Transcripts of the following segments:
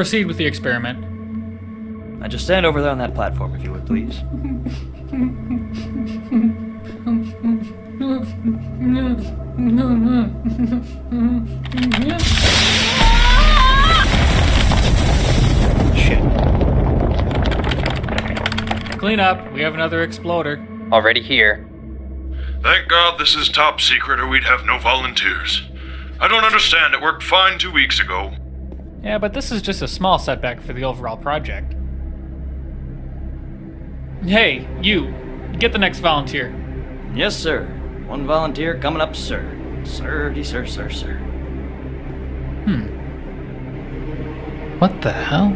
proceed with the experiment. Now just stand over there on that platform, if you would, please. Shit. Clean up. We have another exploder. Already here. Thank God this is top secret or we'd have no volunteers. I don't understand. It worked fine two weeks ago. Yeah, but this is just a small setback for the overall project. Hey, you. Get the next volunteer. Yes, sir. One volunteer coming up, sir. Sir, sir, sir, sir. Hmm. What the hell?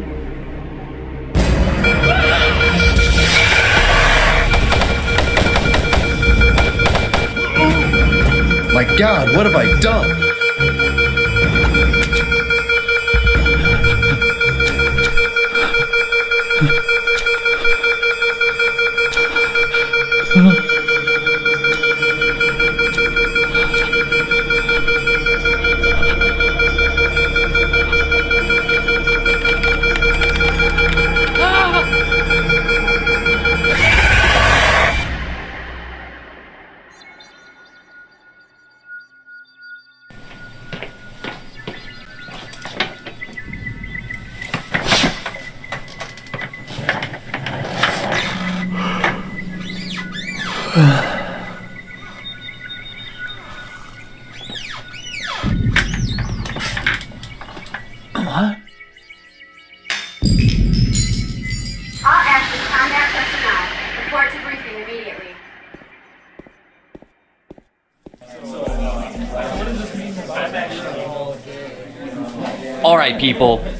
My god, what have I done?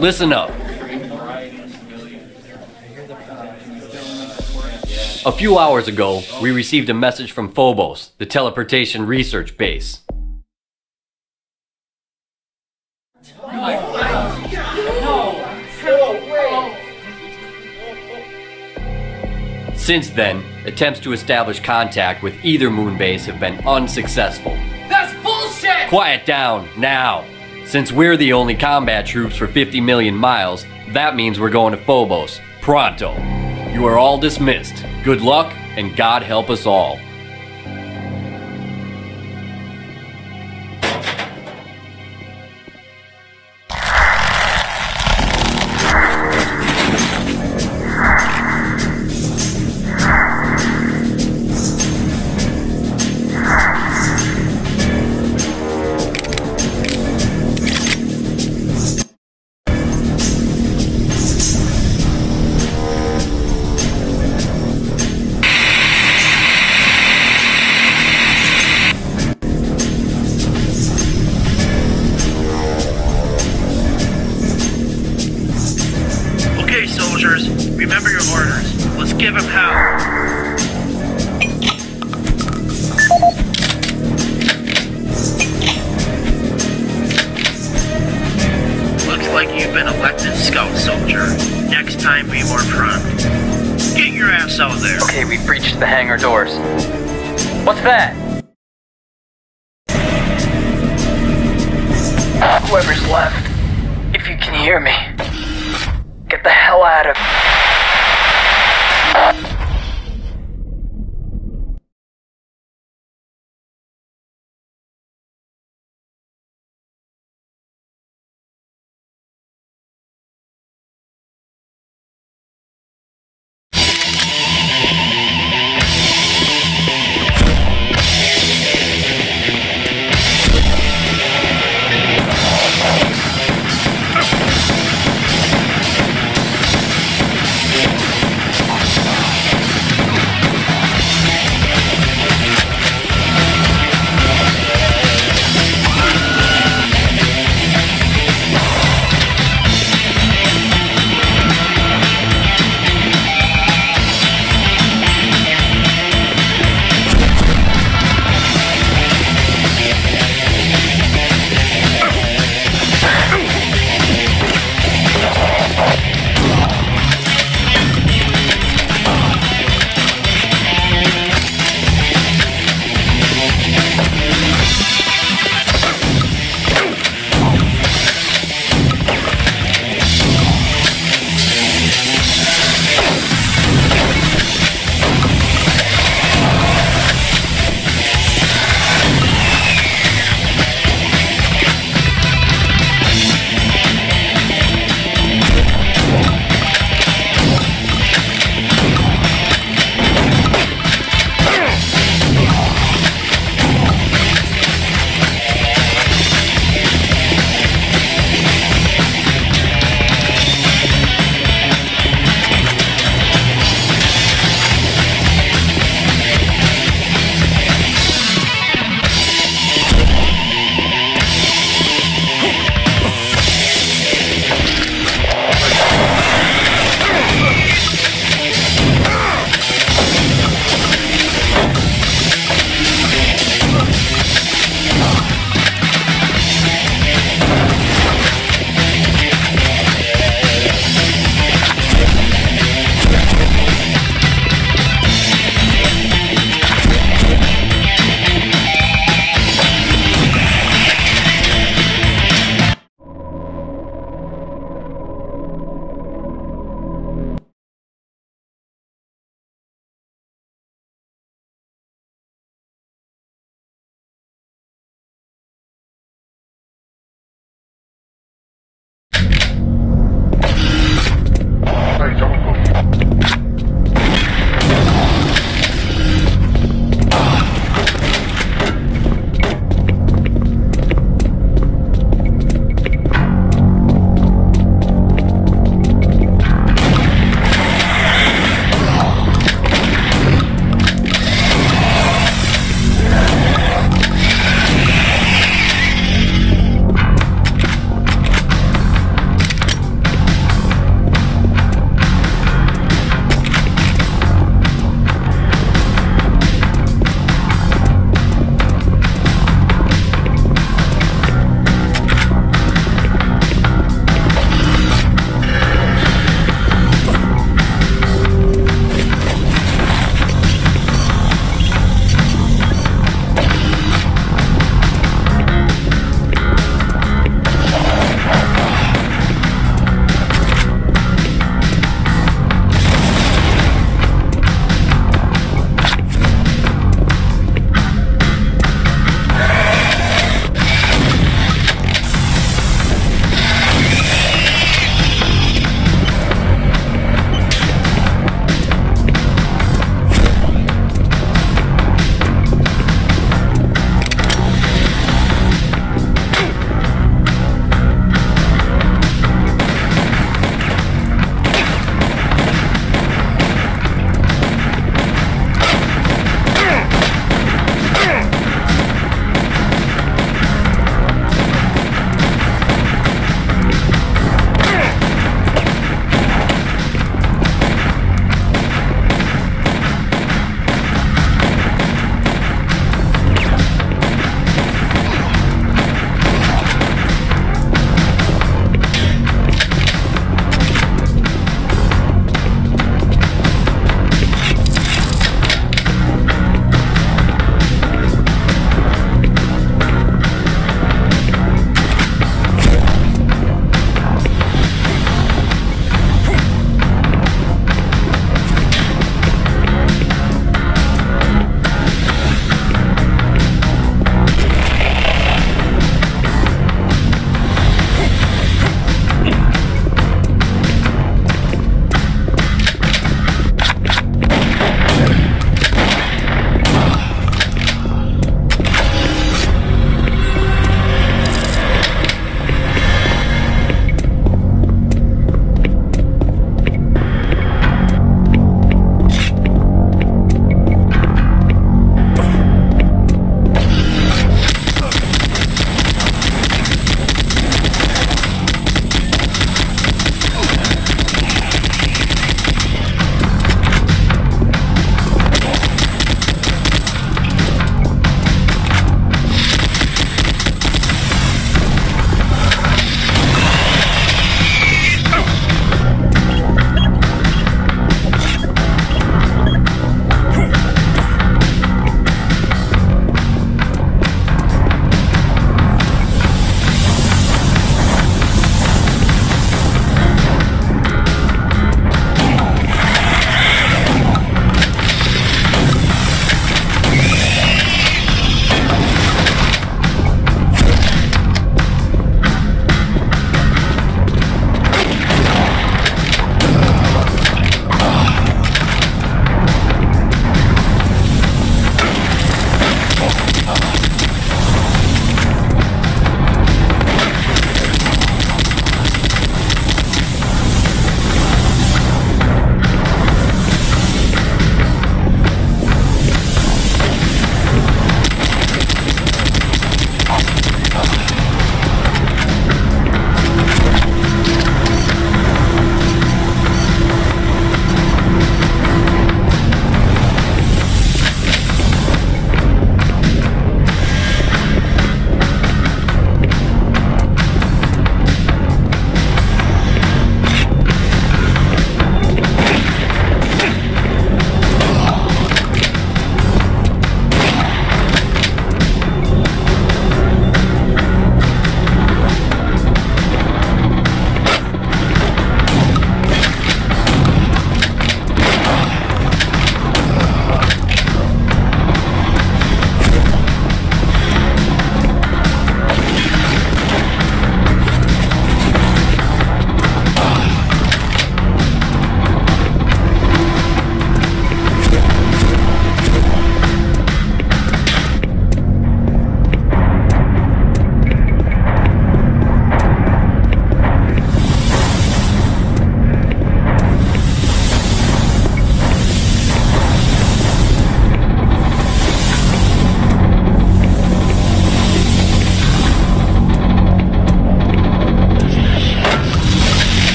Listen up. A few hours ago, we received a message from Phobos, the teleportation research base. Since then, attempts to establish contact with either moon base have been unsuccessful. That's bullshit! Quiet down, now! Since we're the only combat troops for 50 million miles, that means we're going to Phobos. Pronto. You are all dismissed. Good luck, and God help us all.